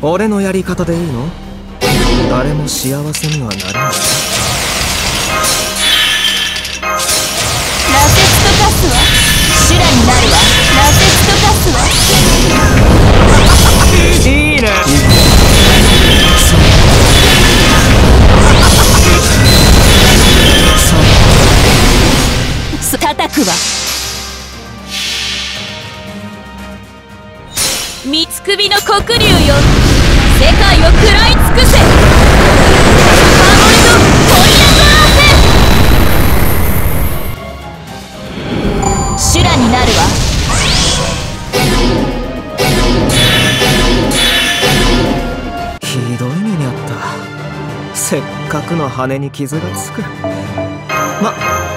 俺のやり方でいいの？誰も幸せにはなれない。ラセストカスは？修羅になるわ。ラセストカスは？いいね。叩くわ三つ首の黒竜よせ。っかくの羽に傷がつく。ま